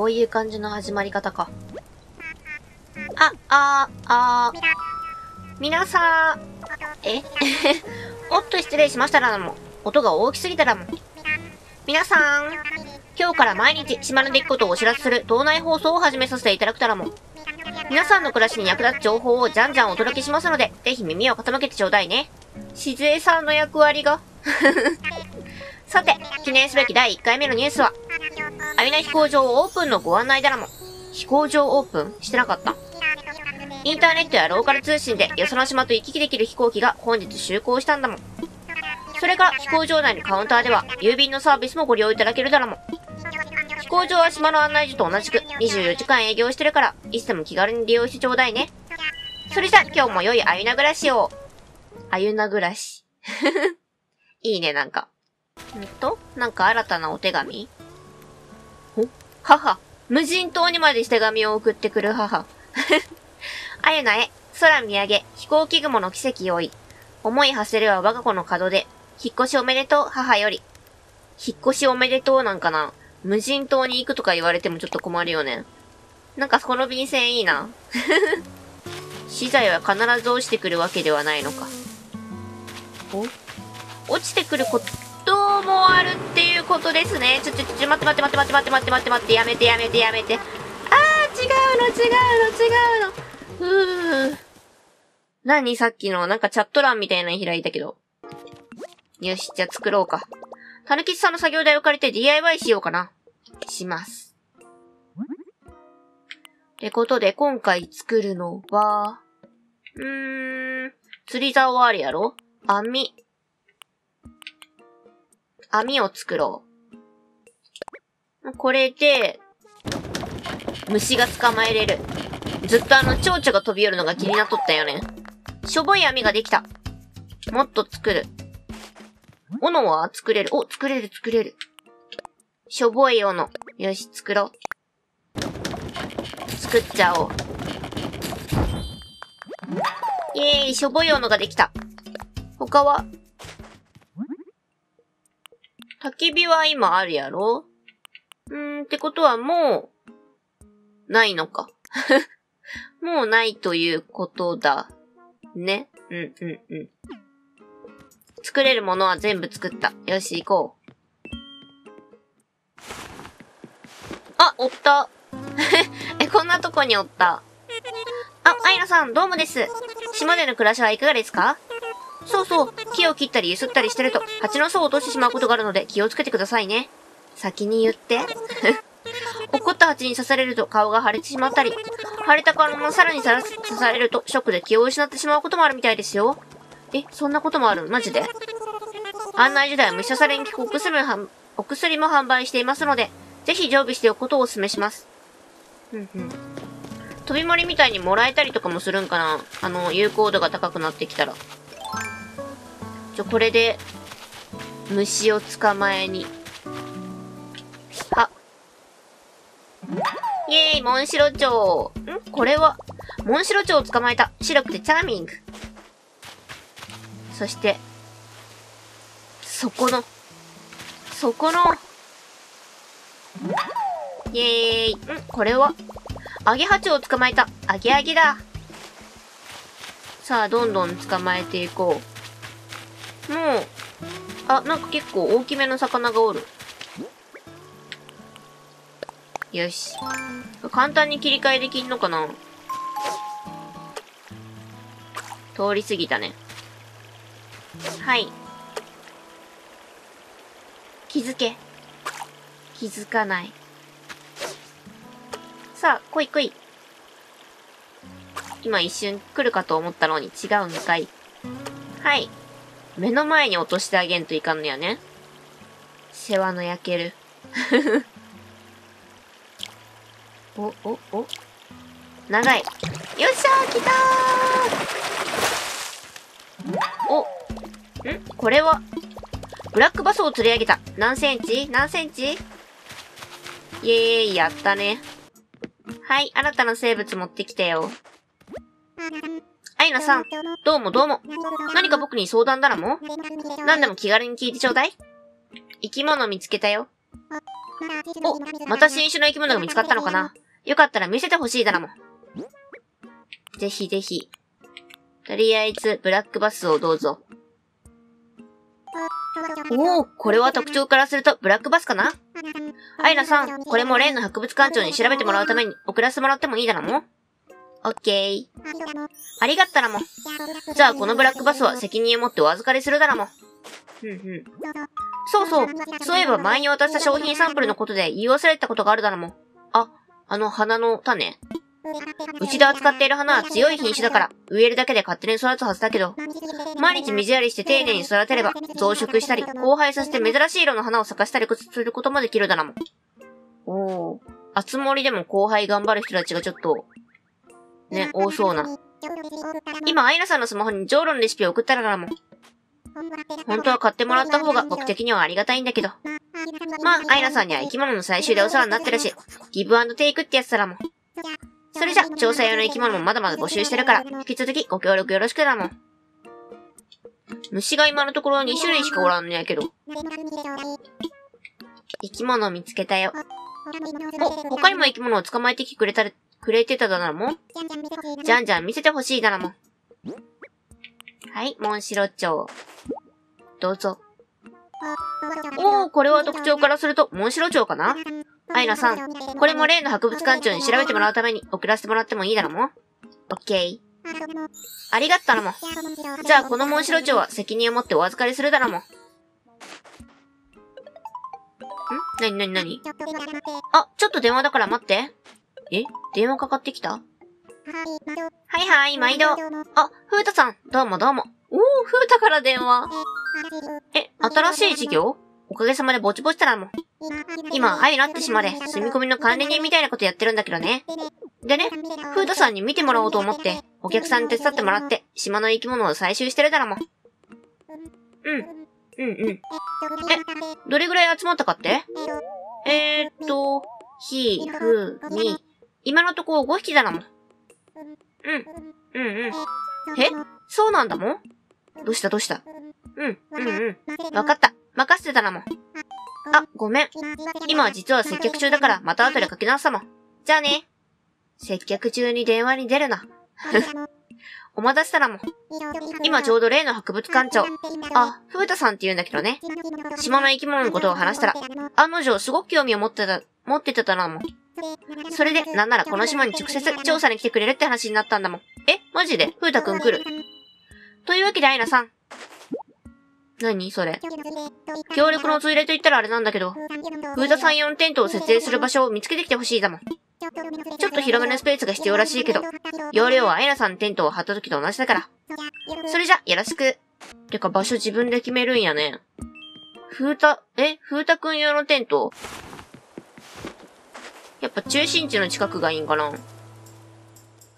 こういう感じの始まり方か。あ、あー、あー。皆さん、え？おっと失礼しましたらも。音が大きすぎたらも。皆さん、今日から毎日島の出来事をお知らせする島内放送を始めさせていただくたらも。皆さんの暮らしに役立つ情報をじゃんじゃんお届けしますので、ぜひ耳を傾けてちょうだいね。しずえさんの役割が。さて、記念すべき第1回目のニュースは、アミナ飛行場オープンのご案内だらも。飛行場オープンしてなかった。インターネットやローカル通信でよその島と行き来できる飛行機が本日就航したんだもん。それから飛行場内のカウンターでは郵便のサービスもご利用いただけるだろも。飛行場は島の案内所と同じく24時間営業してるから、いつでも気軽に利用してちょうだいね。それじゃ、今日も良いあゆな暮らしを。あゆな暮らし。いいね、なんか。んと、なんか新たなお手紙？母。無人島にまで手紙を送ってくる母。あゆなへ、空見上げ、飛行機雲の奇跡をい。思い馳せるは我が子の門で、引っ越しおめでとう、母より。引っ越しおめでとうなんかな無人島に行くとか言われてもちょっと困るよね。なんかこの便箋いいな。資材は必ず落ちてくるわけではないのか。お？落ちてくることもあるっていうことですね。ちょ、ちょ、ちょ、待って待って待って待って待って待って待ってやめてやめてやめて。あー、違うの違うの違うの。うー。何さっきの、なんかチャット欄みたいなの開いたけど。よし、じゃあ作ろうか。たぬきちさんの作業台を借りて DIY しようかな。します。ってことで、今回作るのは、うーん、釣り竿あるやろ？網。網を作ろう。これで、虫が捕まえれる。ずっとあの、蝶々が飛び寄るのが気になっとったよね。しょぼい網ができた。もっと作る。斧は作れる。お、作れる作れる。しょぼい斧。よし、作ろう。作っちゃおう。イェーイ、しょぼい斧ができた。他は？焚き火は今あるやろ？うーん、ってことはもう、ないのか。もうないということだ。ね。うんうんうん。作れるものは全部作った。よし、行こう。あ、おった。え、こんなとこにおった。あ、アイナさん、どうもです。島での暮らしはいかがですか？そうそう、木を切ったり揺すったりしてると、蜂の巣を落としてしまうことがあるので気をつけてくださいね。先に言って。怒った蜂に刺されると顔が腫れてしまったり、腫れた顔もさらに刺されるとショックで気を失ってしまうこともあるみたいですよ。え、そんなこともあるマジで案内時代は虫刺されに効くお薬もお薬も販売していますので、ぜひ常備しておくことをお勧めします。うんうん。飛び盛りみたいにもらえたりとかもするんかな？あの、有効度が高くなってきたら。ちょ、これで、虫を捕まえに。は。イェーイ、モンシロチョウ。ん？これは、モンシロチョウを捕まえた。白くてチャーミング。そして、そこの、そこの、イェーイ。ん？これは、アゲハチョウを捕まえた。アゲアゲだ。さあ、どんどん捕まえていこう。もう、あ、なんか結構大きめの魚がおる。よし。簡単に切り替えできんのかな通り過ぎたね。はい。気づけ。気づかない。さあ、来い来い。今一瞬来るかと思ったのに違うんかい。はい。目の前に落としてあげんといかんのやね。世話の焼ける。お、お、お。長い。よっしゃー来たーお。ん？これは、ブラックバスを釣り上げた。何センチ？何センチ？イェーイ、やったね。はい、新たな生物持ってきたよ。アイナさん、どうもどうも。何か僕に相談だらも？何でも気軽に聞いてちょうだい。生き物見つけたよ。お、また新種の生き物が見つかったのかなよかったら見せてほしいだなも。ぜひぜひ。とりあえず、ブラックバスをどうぞ。おお、これは特徴からするとブラックバスかな？アイラさん、これも例の博物館長に調べてもらうために送らせてもらってもいいだろも？オッケー。ありがったらも。じゃあこのブラックバスは責任を持ってお預かりするだらも。ふんふん。そうそう。そういえば前に渡した商品サンプルのことで言い忘れたことがあるだろも。あ、あの花の種。うちで扱っている花は強い品種だから、植えるだけで勝手に育つはずだけど、毎日水やりして丁寧に育てれば、増殖したり、交配させて珍しい色の花を咲かしたりすることもできるだなも。おー。あつ森でも交配頑張る人たちがちょっと、ね、多そうな。今、アイナさんのスマホにジョーロのレシピを送ったからも。本当は買ってもらった方が僕的にはありがたいんだけど。まあ、アイナさんには生き物の最終でお世話になってるし、ギブアンドテイクってやつだらも。それじゃ、調査用の生き物もまだまだ募集してるから、引き続きご協力よろしくだもん。虫が今のところ2種類しかおらんのやけど。生き物見つけたよ。お、他にも生き物を捕まえてきてくれた、くれてただなもん？じゃんじゃん見せてほしいだなもん。はい、モンシロチョウ。どうぞ。おー、これは特徴からすると、モンシロチョウかな？アイナさん、これも例の博物館長に調べてもらうために送らせてもらってもいいだろもオッケー。ありがったらも。じゃあ、このモンシロチョウは責任を持ってお預かりするだろも。んなになになにあ、ちょっと電話だから待って。え？電話かかってきた？はいはい、毎度。あ、ふうたさん、どうもどうも。おー、ふうたから電話。え、新しい事業？おかげさまでぼちぼちたらも。今、愛のあって島で住み込みの管理人みたいなことやってるんだけどね。でね、フードさんに見てもらおうと思って、お客さんに手伝ってもらって、島の生き物を採集してるだらも。うん。うんうん。え、どれぐらい集まったかって？えー、っと、ひ、ふ、み、今のとこ5匹だなもん。うん。うんうん。え？そうなんだもん？どうしたどうした？うん、うんうん。わかった。任せてたなもん。あ、ごめん。今は実は接客中だからまた後でかけ直さもん。じゃあね。接客中に電話に出るな。お待たせたらもん。今ちょうど例の博物館長。あ、ふうたさんって言うんだけどね。島の生き物のことを話したら、案の定すごく興味を持ってた、持っててたなもん。それで、なんならこの島に直接調査に来てくれるって話になったんだもん。えマジで？ふうたくん来る？というわけで、アイナさん。何？それ。協力のついでと言ったらあれなんだけど、フーザさん用のテントを設営する場所を見つけてきてほしいだもん。ちょっと広めのスペースが必要らしいけど、容量はアイナさんテントを張った時と同じだから。それじゃ、よろしく。てか場所自分で決めるんやね。ふうた、え？ふうたくん用のテントっぱ中心地の近くがいいんかな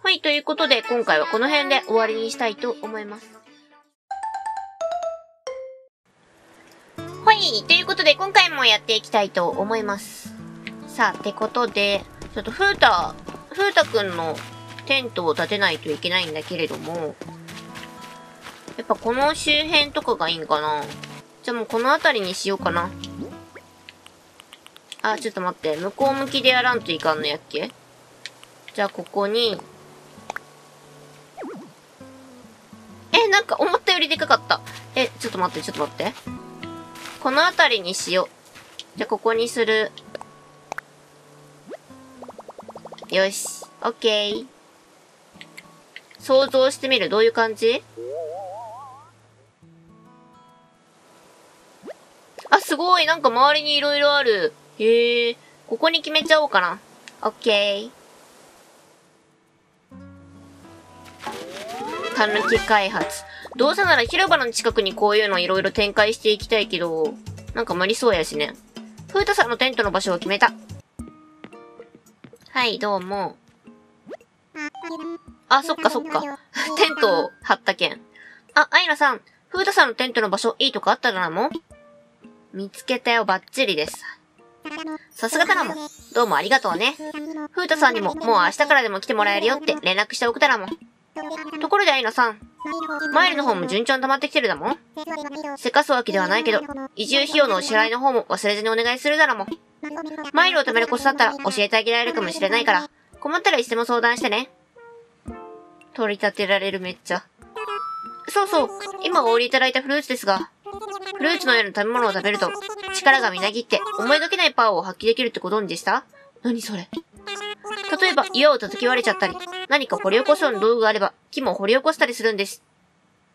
はい、ということで今回はこの辺で終わりにしたいと思います。はい、ということで今回もやっていきたいと思います。さあ、ってことで、ちょっとふうた、ふうたくんのテントを建てないといけないんだけれども、やっぱこの周辺とかがいいんかなじゃあもうこの辺りにしようかな。あ、ちょっと待って。向こう向きでやらんといかんのやっけ？じゃあここに、え、なんか思ったよりでかかった。え、ちょっと待って、ちょっと待って。この辺りにしよう。じゃあ、ここにする。よし。オッケー。想像してみる。どういう感じ？あ、すごい。なんか周りに色々ある。へえ。ここに決めちゃおうかな。オッケー。たぬき開発。どうせなら広場の近くにこういうのいろいろ展開していきたいけど、なんか無理そうやしね。ふうたさんのテントの場所を決めた。はい、どうも。あ、そっかそっか。テントを張ったけん。あ、アイナさん、ふうたさんのテントの場所いいとこあったらなも？見つけたよ、バッチリです。さすがだなも。どうもありがとうね。ふうたさんにも、もう明日からでも来てもらえるよって連絡しておくだらも。ところでアイナさん、マイルの方も順調に溜まってきてるだもん。せかすわけではないけど、移住費用のお支払いの方も忘れずにお願いするだろも。マイルを貯めるコツだったら教えてあげられるかもしれないから、困ったらいつでも相談してね。取り立てられるめっちゃ。そうそう、今お売りいただいたフルーツですが、フルーツのような食べ物を食べると、力がみなぎって思いがけないパワーを発揮できるってご存知でした？何それ？例えば岩を叩き割れちゃったり、何か掘り起こすような道具があれば、木も掘り起こしたりするんです。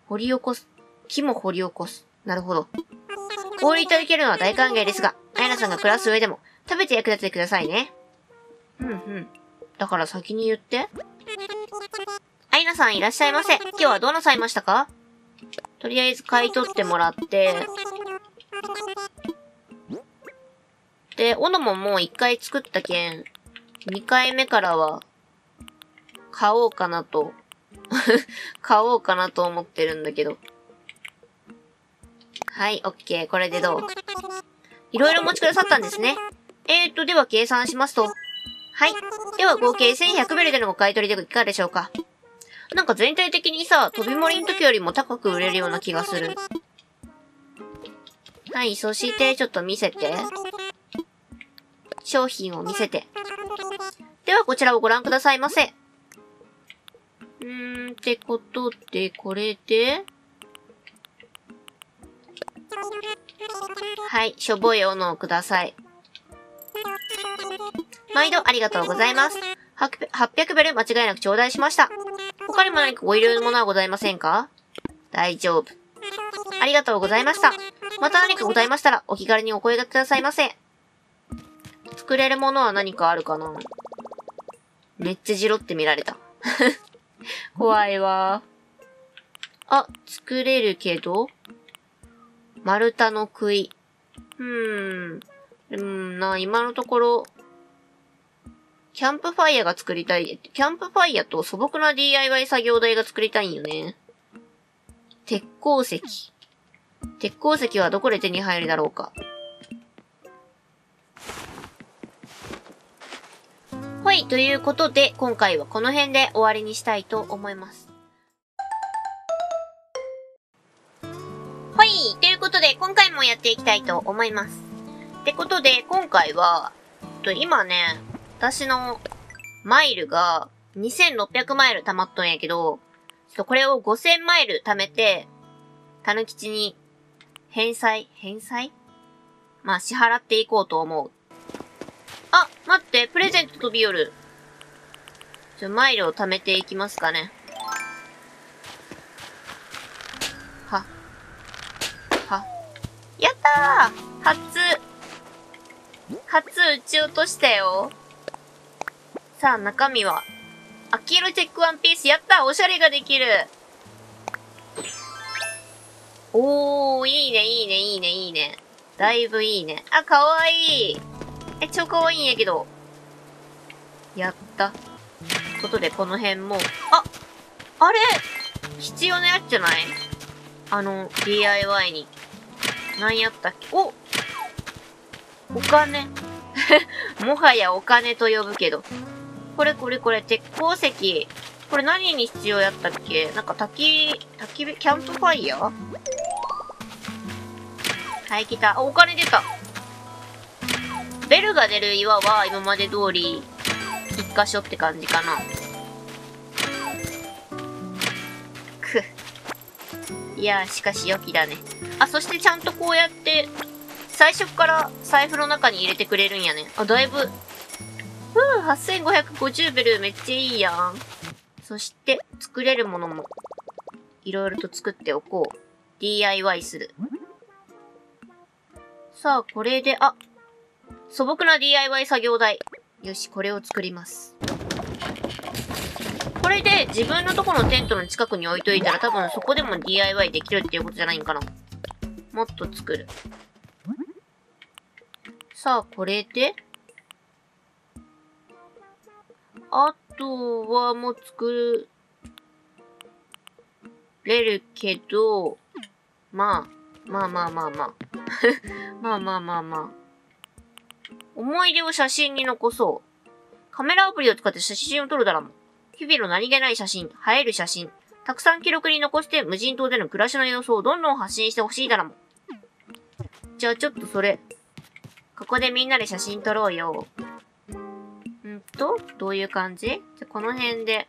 掘り起こす？木も掘り起こす？なるほど。お売りいただけるのは大歓迎ですが、アイナさんが暮らす上でも、食べて役立ててくださいね。うんうん。だから先に言って。アイナさんいらっしゃいませ。今日はどうなさいましたか？とりあえず買い取ってもらって、で、斧ももう一回作ったけん、二回目からは、買おうかなと 買おうかなと思ってるんだけど。はい、オッケー。これでどう？いろいろ持ちくださったんですね。えーと、では計算しますと。はい。では合計1100ベルでのお買い取りでいかがでしょうか？なんか全体的にさ、飛び盛りの時よりも高く売れるような気がする。はい、そしてちょっと見せて。商品を見せて。ではこちらをご覧くださいませ。うーん、ってことで、これで、はい、しょぼい斧をください。毎度ありがとうございます。800ベル間違いなく頂戴しました。他にも何かご入れるものはございませんか？大丈夫。ありがとうございました。また何かございましたら、お気軽にお声掛けくださいませ。作れるものは何かあるかな？めっちゃじろって見られた。怖いわ。あ、作れるけど？丸太の杭。うーん。でもな、今のところ、キャンプファイヤーが作りたい。キャンプファイヤーと素朴な DIY 作業台が作りたいんよね。鉄鉱石。鉄鉱石はどこで手に入るだろうか？はい、ということで、今回はこの辺で終わりにしたいと思います。はい、ということで、今回もやっていきたいと思います。ってことで、今回は、と今ね、私のマイルが2600マイル溜まっとんやけど、これを5000マイル貯めて、たぬきちに返済？返済？まあ支払っていこうと思う。あ、待って、プレゼント飛び寄る。じゃ、マイルを貯めていきますかね。は。は。やったー初初撃ち落としたよ。さあ、中身は。秋色チェックワンピース。やったおしゃれができるおー、いいね、いいね、いいね、いいね。だいぶいいね。あ、かわいい。え、超かわいんやけど。やった。ことで、この辺も、ああれ？必要なやつじゃない？あの、DIY に。何やったっけ？おお金。もはやお金と呼ぶけど。これこれこれ、鉄鉱石。これ何に必要やったっけ？なんか焚き、焚き火、キャンプファイヤー？はい、来た。お金出た。ベルが出る岩は今まで通り、一箇所って感じかな。く。いやしかし良きだね。あ、そしてちゃんとこうやって、最初から財布の中に入れてくれるんやね。あ、だいぶ。ふぅ、8550ベルめっちゃいいやん。そして、作れるものも、いろいろと作っておこう。DIY する。さあ、これで、あ、素朴な DIY 作業台。よし、これを作ります。これで自分のとこのテントの近くに置いといたら多分そこでも DIY できるっていうことじゃないんかな。もっと作る。さあ、これで、あとはもう作れるけど、まあ、まあまあまあまあ。まあまあまあまあ。思い出を写真に残そう。カメラアプリを使って写真を撮るだらも。日々の何気ない写真、映える写真、たくさん記録に残して無人島での暮らしの様子をどんどん発信してほしいだらも。じゃあちょっとそれ、ここでみんなで写真撮ろうよ。んと、どういう感じ？じゃ、この辺で。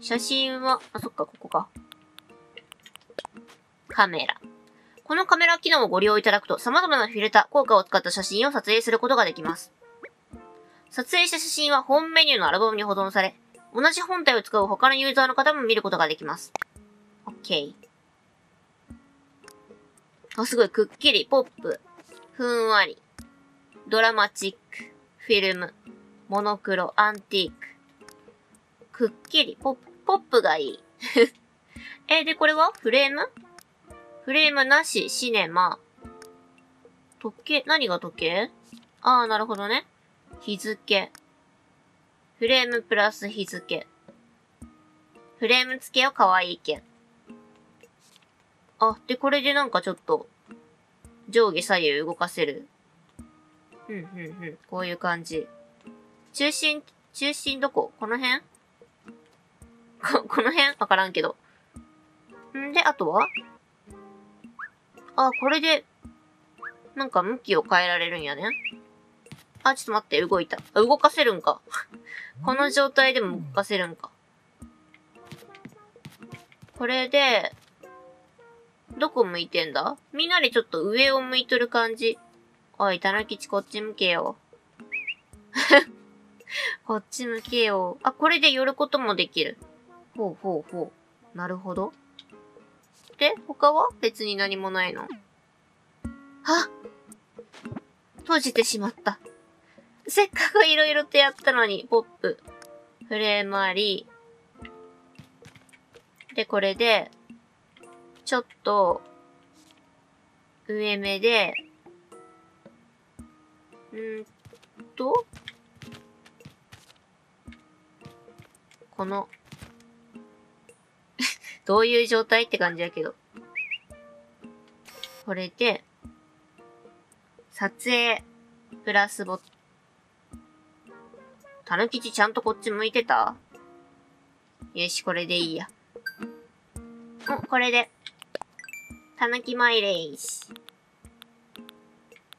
写真は、あ、そっか、ここか。カメラ。このカメラ機能をご利用いただくと、様々なフィルター、効果を使った写真を撮影することができます。撮影した写真はホームメニューのアルバムに保存され、同じ本体を使う他のユーザーの方も見ることができます。OK。あ、すごい、くっきり、ポップ、ふんわり、ドラマチック、フィルム、モノクロ、アンティーク。くっきり、ポップ、ポップがいい。え、で、これは？フレーム？フレームなし、シネマ。時計、何が時計？ああ、なるほどね。日付。フレームプラス日付。フレーム付けよ、かわいいけん。あ、で、これでなんかちょっと、上下左右動かせる。うん、うん、うん。こういう感じ。中心、中心どこ？この辺？こ、この辺？わからんけど。ん？で、あとは？あ、これで、なんか向きを変えられるんやね。あ、ちょっと待って、動いた。あ、動かせるんか。この状態でも動かせるんか。これで、どこ向いてんだ？みんなでちょっと上を向いとる感じ。おい、たぬきちこっち向けよ。こっち向けよ。あ、これで寄ることもできる。ほうほうほう。なるほど。で、他は別に何もないの？あ閉じてしまった。せっかく色々とやったのに、ポップ、フレームあり。で、これで、ちょっと、上目で、んと、この、どういう状態って感じだけど。これで、撮影、プラスボ、たぬきちちゃんとこっち向いてた？よし、これでいいや。お、これで。たぬきマイレージ。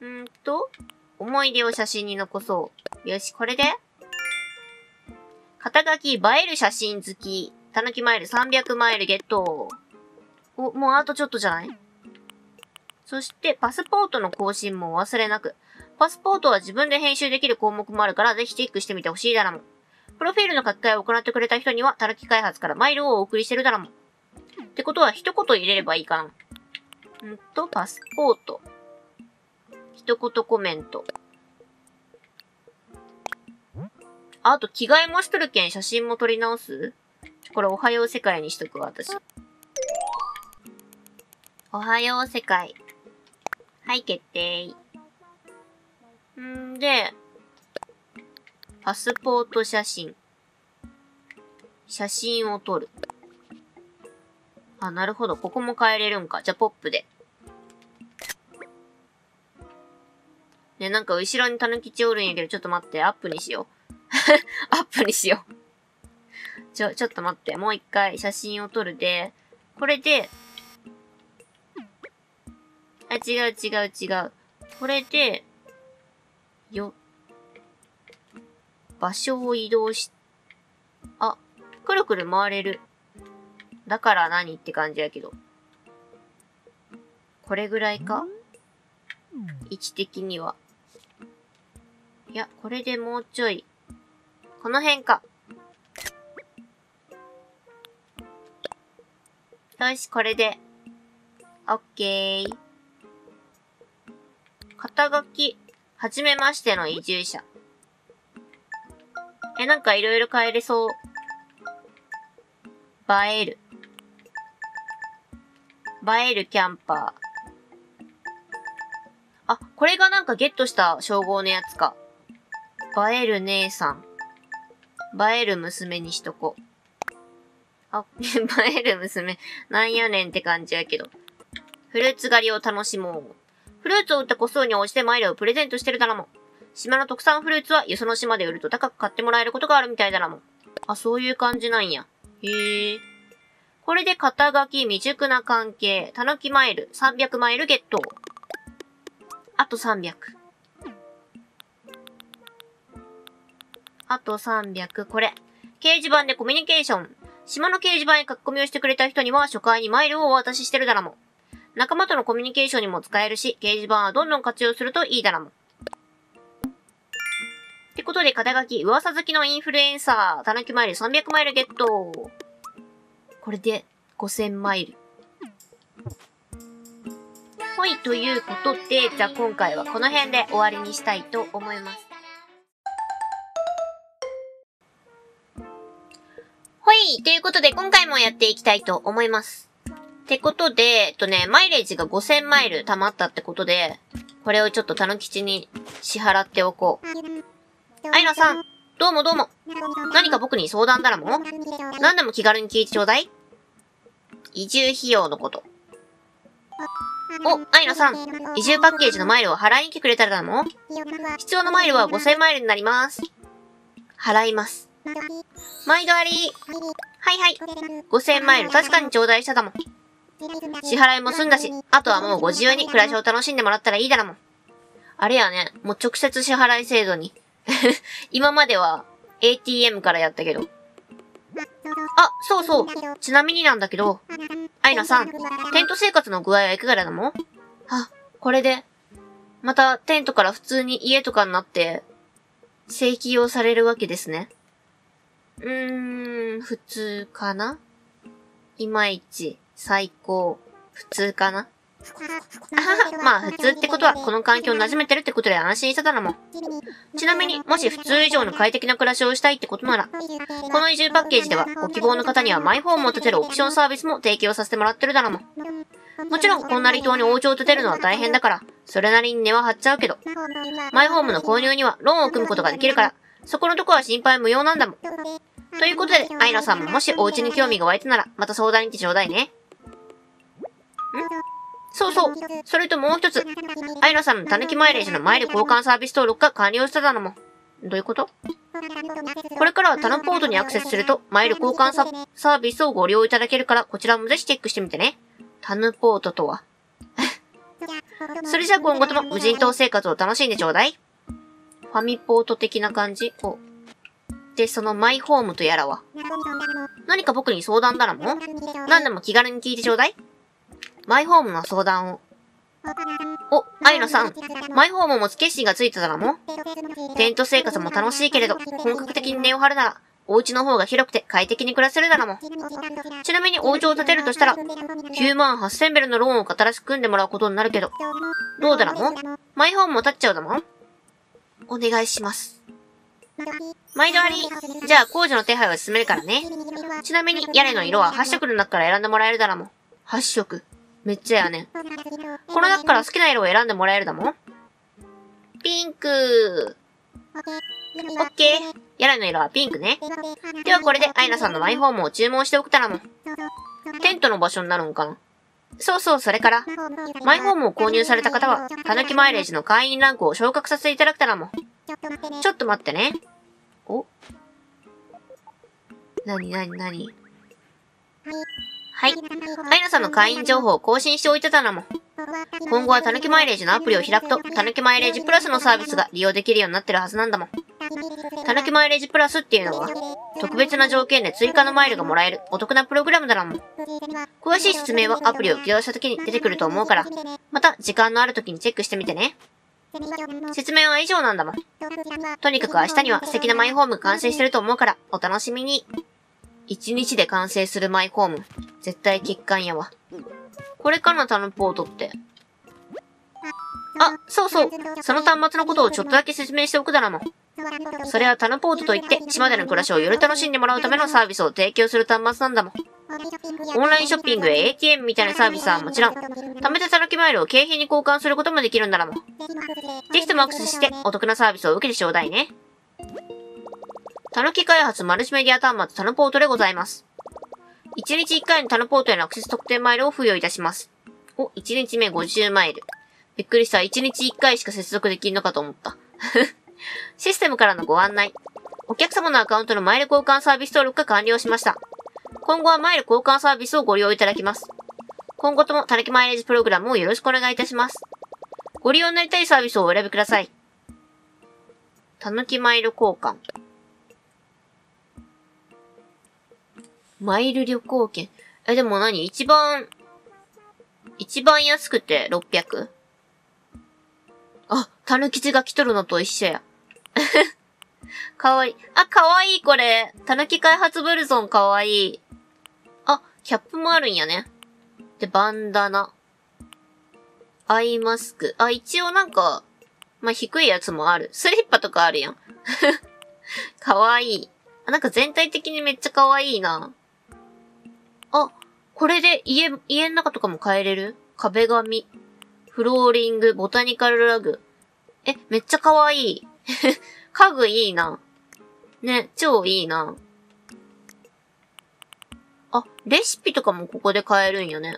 んーと、思い出を写真に残そう。よし、これで肩書き映える写真好き。たぬきマイル300マイルゲット。お、もうあとちょっとじゃない？そして、パスポートの更新も忘れなく。パスポートは自分で編集できる項目もあるから、ぜひチェックしてみてほしいだらも。プロフィールの書き換えを行ってくれた人には、たぬき開発からマイルをお送りしてるだらも。ってことは、一言入れればいいかな。んと、パスポート。一言コメント。あと、着替えもしとるけん写真も撮り直す？これ、おはよう世界にしとくわ、私。おはよう世界。はい、決定。んで、パスポート写真。写真を撮る。あ、なるほど。ここも変えれるんか。じゃ、ポップで。ね、なんか後ろにたぬきちおるんやけど、ちょっと待って。アップにしよう。アップにしよう。ちょ、ちょっと待って。もう一回写真を撮るで、これで、あ、違う違う違う。これで、よ、場所を移動し、あ、くるくる回れる。だから何って感じやけど。これぐらいか？位置的には。いや、これでもうちょい。この辺か。よし、これで。オッケー。肩書き、はじめましての移住者。え、なんかいろいろ変えれそう。映える。映えるキャンパー。あ、これがなんかゲットした称号のやつか。映える姉さん。映える娘にしとこ。あ、映える娘。なんやねんって感じやけど。フルーツ狩りを楽しもう。フルーツを売った個数に応じてマイルをプレゼントしてるだらも。島の特産フルーツはよその島で売ると高く買ってもらえることがあるみたいだらも。あ、そういう感じなんや。へえ。これで肩書き未熟な関係、たぬきマイル、300マイルゲット。あと300。あと300、これ。掲示板でコミュニケーション。島の掲示板へ書き込みをしてくれた人には初回にマイルをお渡ししてるだらも。仲間とのコミュニケーションにも使えるし、掲示板はどんどん活用するといいだらも。ってことで、肩書き、噂好きのインフルエンサー、たぬきマイル300マイルゲット。これで、5000マイル。はい、ということで、じゃあ今回はこの辺で終わりにしたいと思います。はい、ということで今回もやっていきたいと思います。ってことで、えっとね、マイレージが5000マイル貯まったってことで、これをちょっとたぬきちに支払っておこう。アイナさん、どうもどうも。何か僕に相談だらも？何でも気軽に聞いてちょうだい移住費用のこと。お、アイナさん、移住パッケージのマイルを払いに来てくれたらだも必要なマイルは5000マイルになります。払います。毎度あり。はいはい。5000マイル確かに頂戴しただもん。支払いも済んだし、あとはもうご自由に暮らしを楽しんでもらったらいいだろもん。あれやね、もう直接支払い制度に。今までは ATM からやったけど。あ、そうそう。ちなみになんだけど、アイナさん、テント生活の具合はいかがだもあ、これで、またテントから普通に家とかになって、正規用されるわけですね。うーん、普通かな？いまいち、最高、普通かな？まあ普通ってことはこの環境に馴染めてるってことで安心しただろもん。ちなみにもし普通以上の快適な暮らしをしたいってことなら、この移住パッケージではご希望の方にはマイホームを建てるオプションサービスも提供させてもらってるだろもん。もちろんこんな離島にお家を建てるのは大変だから、それなりに値は張っちゃうけど、マイホームの購入にはローンを組むことができるから、そこのとこは心配無用なんだもん。ということで、アイラさんももしお家に興味が湧いたなら、また相談に来てちょうだいね。んそうそう。それともう一つ。アイラさんのたぬきマイレージのマイル交換サービス登録が完了しただのも。どういうこと？これからはタナポートにアクセスすると、マイル交換サービスをご利用いただけるから、こちらもぜひチェックしてみてね。タヌポートとは？それじゃあ今後とも無人島生活を楽しんでちょうだい。ファミポート的な感じ？お。で、そのマイホームとやらは？何か僕に相談だらも何でも気軽に聞いてちょうだい。マイホームの相談を。お、アイナさん、マイホームを持つ決心がついただらもテント生活も楽しいけれど、本格的に根を張るなら、お家の方が広くて快適に暮らせるだらもちなみにお家を建てるとしたら、9万8000ベルのローンを新しく組んでもらうことになるけど、どうだらも？マイホームも建っちゃうだもん？お願いします。毎度あり。じゃあ工事の手配を進めるからね。ちなみに屋根の色は8色の中から選んでもらえるだらも8色。めっちゃやね。この中から好きな色を選んでもらえるだもん？ピンク。オッケー。屋根の色はピンクね。ではこれでアイナさんのマイホームを注文しておくたらも。テントの場所になるんかな？そうそう、それから、マイホームを購入された方は、たぬきマイレージの会員ランクを昇格させていただくたらも。ちょっと待ってね。お？なになになにはい。アイナさんの会員情報を更新しておいてたのも。今後はたぬきマイレージのアプリを開くと、たぬきマイレージプラスのサービスが利用できるようになってるはずなんだもん。たぬきマイレージプラスっていうのは、特別な条件で追加のマイルがもらえるお得なプログラムだろもん。詳しい説明はアプリを起動した時に出てくると思うから、また時間のある時にチェックしてみてね。説明は以上なんだもん。とにかく明日には素敵なマイホーム完成してると思うから、お楽しみに。一日で完成するマイホーム。絶対欠陥やわ。これかな、タヌポートって。あ、そうそう。その端末のことをちょっとだけ説明しておくだらも。それはタヌポートといって、島での暮らしをより楽しんでもらうためのサービスを提供する端末なんだもん。オンラインショッピングや ATM みたいなサービスはもちろん、貯めたたぬきマイルを景品に交換することもできるんだらもん。ぜひともアクセスしてお得なサービスを受けてちょうだいね。たぬき開発マルチメディア端末タヌポートでございます。1日1回のタヌポートへのアクセス特典マイルを付与いたします。お、1日目50マイル。びっくりした。1日1回しか接続できんのかと思った。システムからのご案内。お客様のアカウントのマイル交換サービス登録が完了しました。今後はマイル交換サービスをご利用いただきます。今後ともタヌキマイレージプログラムをよろしくお願いいたします。ご利用になりたいサービスをお選びください。たぬきマイル交換。マイル旅行券。え、でも何？一番、一番安くて 600? あ、タヌキチが来とるのと一緒や。かわいい。あ、かわいいこれ。タヌキ開発ブルゾンかわいい。あ、キャップもあるんやね。で、バンダナ。アイマスク。あ、一応なんか、まあ、低いやつもある。スリッパとかあるやん。かわいい。あ、なんか全体的にめっちゃかわいいな。これで家、家の中とかも変えれる？壁紙？フローリング、ボタニカルラグ？え、めっちゃかわい。家具いいな。ね、超いいな。あ、レシピとかもここで買えるんよね。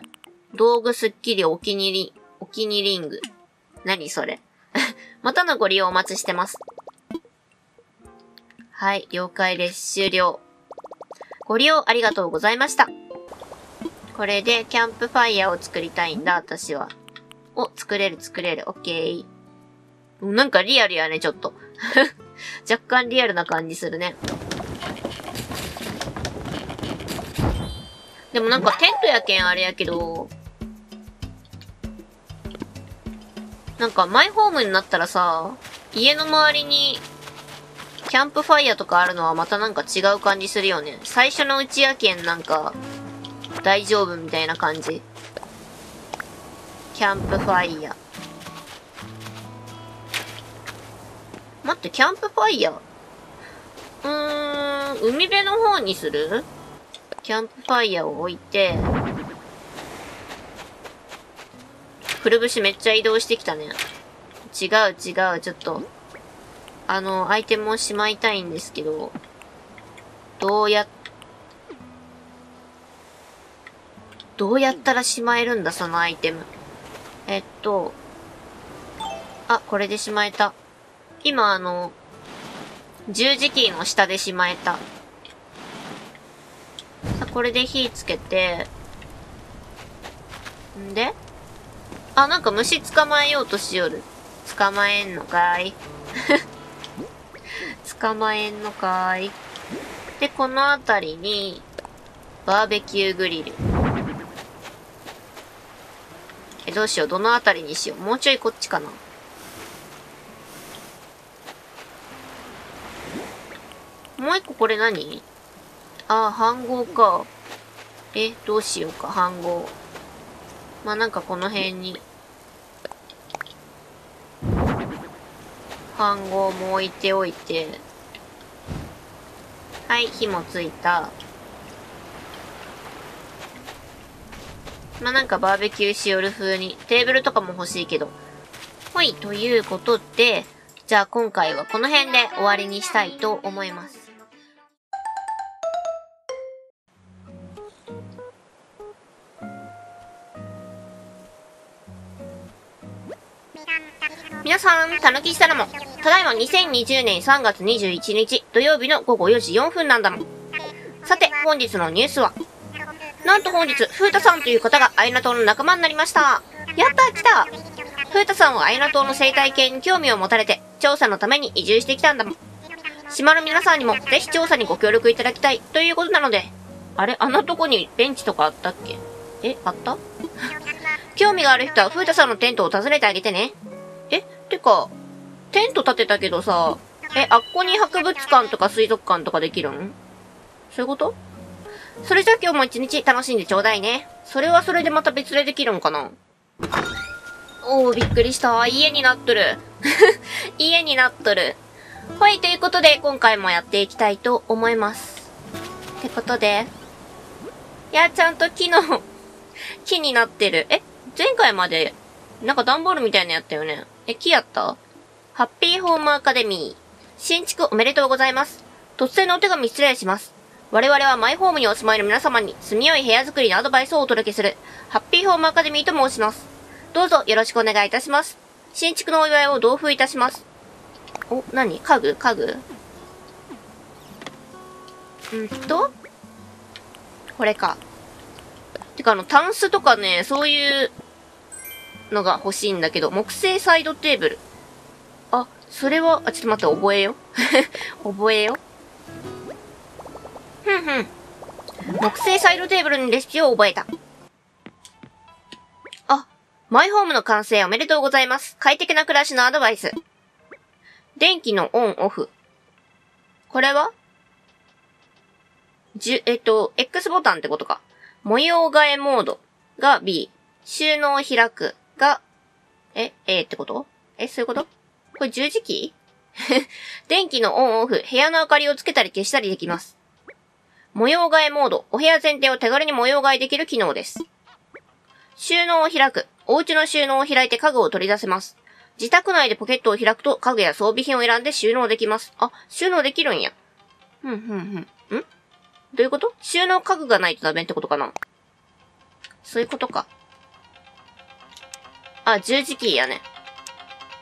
道具すっきりお気に入り、お気にリング。何それ？またのご利用お待ちしてます。はい、了解です。終了。ご利用ありがとうございました。これでキャンプファイヤーを作りたいんだ、私は。お、作れる作れる。オッケー。なんかリアルやね、ちょっと。若干リアルな感じするね。でもなんかテントやけんあれやけど、なんかマイホームになったらさ、家の周りにキャンプファイヤーとかあるのはまたなんか違う感じするよね。最初のうちやけんなんか、大丈夫みたいな感じ。キャンプファイヤー。待って、キャンプファイヤー？うーん、海辺の方にする？キャンプファイヤーを置いて、くるぶしめっちゃ移動してきたね。違う違う、ちょっと。あの、アイテムをしまいたいんですけど、どうやって、どうやったらしまえるんだ、そのアイテム。えっと、あ、これでしまえた。今あの、十字キーの下でしまえた。さ、これで火つけて、んで？あ、なんか虫捕まえようとしよる。捕まえんのかい？捕まえんのかい？で、この辺りに、バーベキューグリル。え、どうしよう。どの辺りにしよう。もうちょいこっちかな。もう一個これ何？ああ、飯盒か。え、どうしようか、飯盒。まあ、なんかこの辺に。飯盒も置いておいて。はい、火もついた。まあ、なんかバーベキューしよる風に、テーブルとかも欲しいけど。ほい、ということで、じゃあ今回はこの辺で終わりにしたいと思います。皆さん、たぬきしたらも。ただいま2020年3月21日土曜日の午後4時4分なんだもん。さて、本日のニュースは、なんと本日、風太さんという方がアイナ島の仲間になりました。やった来た。風太さんはアイナ島の生態系に興味を持たれて、調査のために移住してきたんだ。もん。島の皆さんにもぜひ調査にご協力いただきたい。ということなので、あれ？あんなとこにベンチとかあったっけ？え、あった？興味がある人は風太さんのテントを訪ねてあげてね。え、てか、テント建てたけどさ、え、あっこに博物館とか水族館とかできるん？そういうこと？それじゃあ今日も一日楽しんでちょうだいね。それはそれでまた別でできるんかな？おー、びっくりした。家になっとる。家になっとる。はい、ということで、今回もやっていきたいと思います。ってことで、いや、ちゃんと木の木になってる。え、前回まで、なんか段ボールみたいなやったよね？え、木やった？ハッピーホームアカデミー。新築おめでとうございます。突然のお手紙失礼します。我々はマイホームにお住まいの皆様に住みよい部屋作りのアドバイスをお届けする、ハッピーホームアカデミーと申します。どうぞよろしくお願いいたします。新築のお祝いを同封いたします。お、何？家具？家具？んと？これか。てかあの、タンスとかね、そういうのが欲しいんだけど、木製サイドテーブル。あ、それは、あ、ちょっと待って、覚えよ。覚えよ。ふんふん。木製サイドテーブルにレシピを覚えた。あ、マイホームの完成おめでとうございます。快適な暮らしのアドバイス。電気のオンオフ。これは？じゅ、えっと、X ボタンってことか。模様替えモードが B。収納を開くが、え、A ってこと？え、そういうこと？これ十字キー？電気のオンオフ、部屋の明かりをつけたり消したりできます。模様替えモード、お部屋全体を手軽に模様替えできる機能です。収納を開く、お家の収納を開いて家具を取り出せます。自宅内でポケットを開くと家具や装備品を選んで収納できます。あ、収納できるんや。ふんふんふん。ん？どういうこと？収納家具がないとダメってことかな？そういうことか。あ、十字キーやね。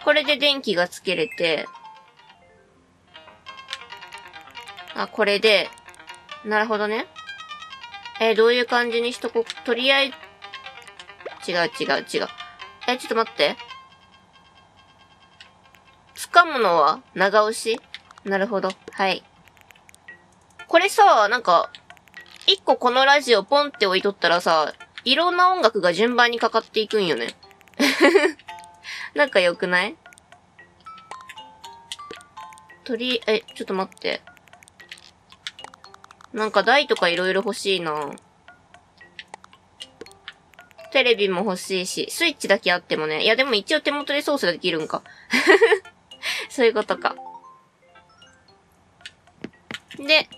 これで電気がつけれて、あ、これで、なるほどね。えーどういう感じにしとこう。とりあえず、違う違う違う。え、ちょっと待って。掴むのは長押し？なるほど。はい。これさ、なんか、一個このラジオポンって置いとったらさ、いろんな音楽が順番にかかっていくんよね。なんか良くない？とり、え、ちょっと待って。なんか台とかいろいろ欲しいなテレビも欲しいし、スイッチだけあってもね。いやでも一応手元で操作できるんか。そういうことか。で、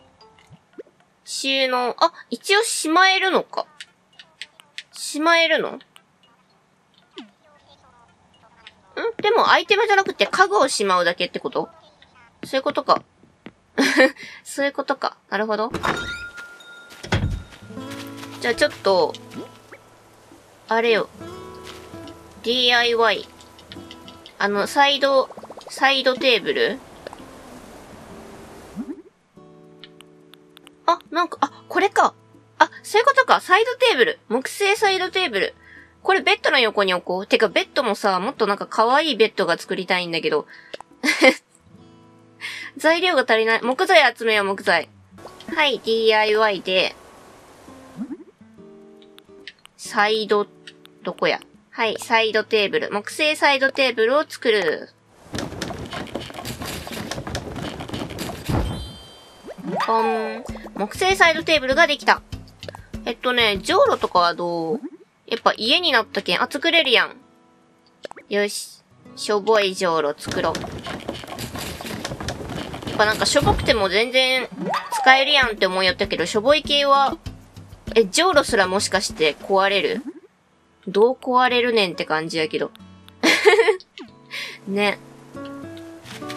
収納。あ、一応しまえるのか。しまえるの？ん？でもアイテムじゃなくて家具をしまうだけってこと？そういうことか。そういうことか。なるほど。じゃあちょっと、あれよ。DIY。あの、サイド、サイドテーブルあ、なんか、あ、これか。あ、そういうことか。サイドテーブル。木製サイドテーブル。これベッドの横に置こう。てか、ベッドもさ、もっとなんか可愛いベッドが作りたいんだけど。材料が足りない。木材集めよう、木材。はい、DIY で、サイド、どこや？はい、サイドテーブル。木製サイドテーブルを作る。ポン。木製サイドテーブルができた。えっとね、じょうろとかはどう？やっぱ家になったけん、あ、作れるやん。よし。しょぼいじょうろ作ろう。ぱなんかしょぼくても全然使えるやんって思いよったけど、しょぼい系は、え、じょうろすらもしかして壊れる？どう壊れるねんって感じやけど。ね。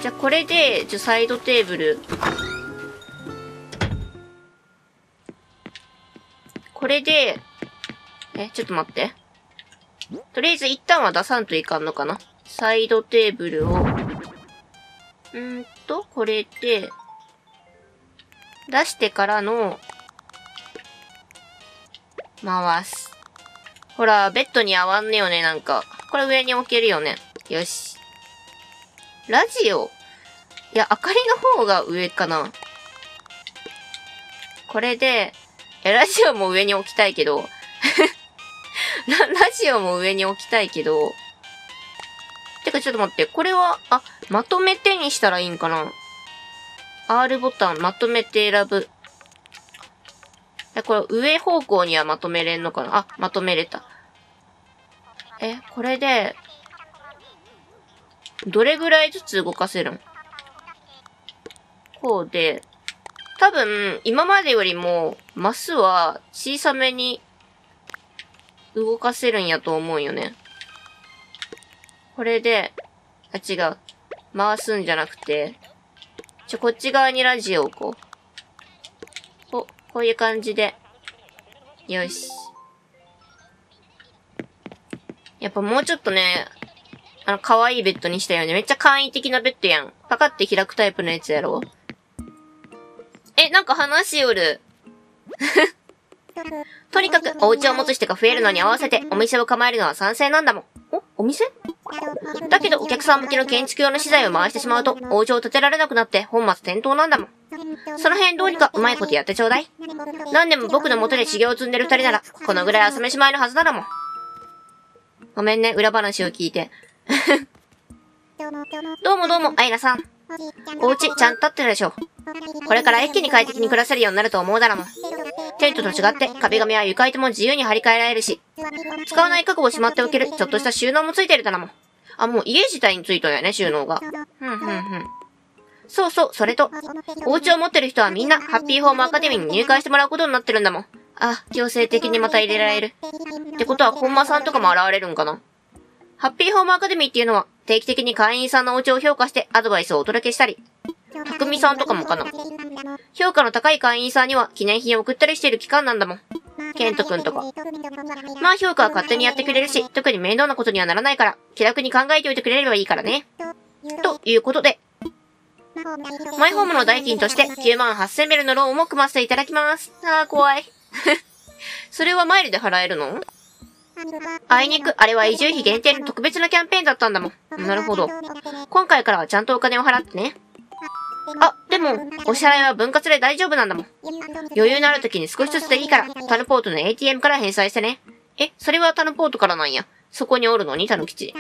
じゃあこれで、じゃサイドテーブル。これで、え、ちょっと待って。とりあえず一旦は出さんといかんのかな？サイドテーブルを。んーんと、これで、出してからの、回す。ほら、ベッドに合わんねよね、なんか。これ上に置けるよね。よし。ラジオいや、明かりの方が上かな。これで、え、ラジオも上に置きたいけど、ラ、ジオも上に置きたいけど、かちょっと待って、これは、あ、まとめてにしたらいいんかな ?R ボタンまとめて選ぶ。え、これ上方向にはまとめれんのかな？あ、まとめれた。え、これで、どれぐらいずつ動かせるん？こうで、多分、今までよりも、マスは小さめに動かせるんやと思うよね。これで、あ、違う。回すんじゃなくて、ちょ、こっち側にラジオを置こう。こ、こういう感じで。よし。やっぱもうちょっとね、あの、可愛いベッドにしたよね。めっちゃ簡易的なベッドやん。パカって開くタイプのやつやろえ、なんか話しよる。とにかく、お家を持つ人が増えるのに合わせて、お店を構えるのは賛成なんだもん。おお店？だけど、お客さん向けの建築用の資材を回してしまうと、お家を建てられなくなって、本末転倒なんだもん。その辺どうにかうまいことやってちょうだい。何年も僕の元で修行を積んでる二人なら、このぐらい朝飯前のはずならもん。ごめんね、裏話を聞いて。どうもどうも、アイナさん。お家ちゃんと立ってるでしょ。これから一気に快適に暮らせるようになると思うだろもん。テントと違って壁紙は床板も自由に張り替えられるし、使わない家具をしまっておけるちょっとした収納もついてるだろもん。あ、もう家自体についとんやね、収納が。ふんふんふん。そうそう、それと、お家を持ってる人はみんな、ハッピーホームアカデミーに入会してもらうことになってるんだもん。あ、強制的にまた入れられる。ってことは、本間さんとかも現れるんかなハッピーホームアカデミーっていうのは、定期的に会員さんのお家を評価してアドバイスをお届けしたり、匠さんとかもかな。評価の高い会員さんには記念品を送ったりしている期間なんだもん。ケントくんとか。まあ評価は勝手にやってくれるし、特に面倒なことにはならないから、気楽に考えておいてくれればいいからね。ということで、マイホームの代金として9万8000ベルのローンも組ませていただきます。あー、怖い。それはマイルで払えるの？あいにく、あれは移住費限定の特別なキャンペーンだったんだもん。なるほど。今回からはちゃんとお金を払ってね。あ、でも、お支払いは分割で大丈夫なんだもん。余裕のある時に少しずつでいいから、タヌポートの ATM から返済してね。え、それはタヌポートからなんや。そこにおるのに、タヌ吉。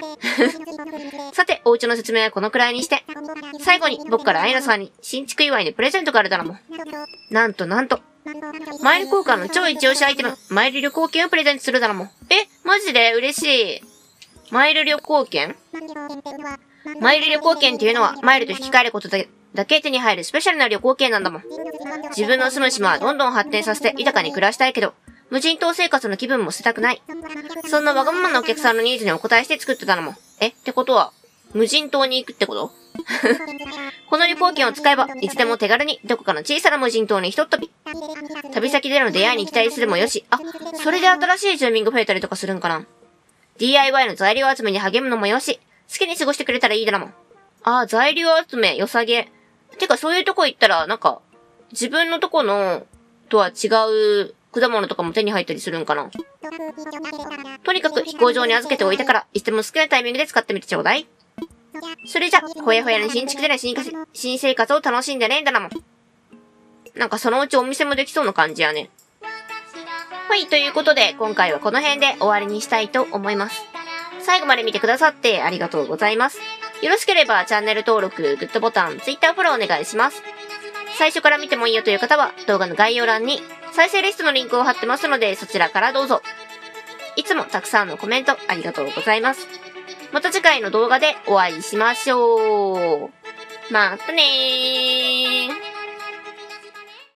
さて、お家の説明はこのくらいにして、最後に僕からアイナさんに新築祝いにプレゼントがあるだろもん。なんとなんと、マイル交換の超一押しアイテム、マイル旅行券をプレゼントするだろもん。え、マジで？嬉しい。マイル旅行券？マイル旅行券っていうのは、マイルと引き換えることで、だけ手に入るスペシャルな旅行券なんだもん。自分の住む島はどんどん発展させて豊かに暮らしたいけど、無人島生活の気分も捨てたくない。そんなわがままなお客さんのニーズにお答えして作ってたのも。え？ってことは、無人島に行くってこと？この旅行券を使えば、いつでも手軽にどこかの小さな無人島にひとっ飛び。旅先での出会いに期待するもよし。あ、それで新しい住民が増えたりとかするんかな。DIY の材料集めに励むのもよし。好きに過ごしてくれたらいいだろもん。あ、材料集め、良さげ。てかそういうとこ行ったら、なんか、自分のとこの、とは違う果物とかも手に入ったりするんかな？とにかく飛行場に預けておいたから、いつでも好きなタイミングで使ってみてちょうだい。それじゃ、ほやほやの新築での新新生活を楽しんでねだなもん。なんかそのうちお店もできそうな感じやね。はい、ということで、今回はこの辺で終わりにしたいと思います。最後まで見てくださってありがとうございます。よろしければチャンネル登録、グッドボタン、Twitter フォローお願いします。最初から見てもいいよという方は動画の概要欄に再生リストのリンクを貼ってますのでそちらからどうぞ。いつもたくさんのコメントありがとうございます。また次回の動画でお会いしましょう。またねー。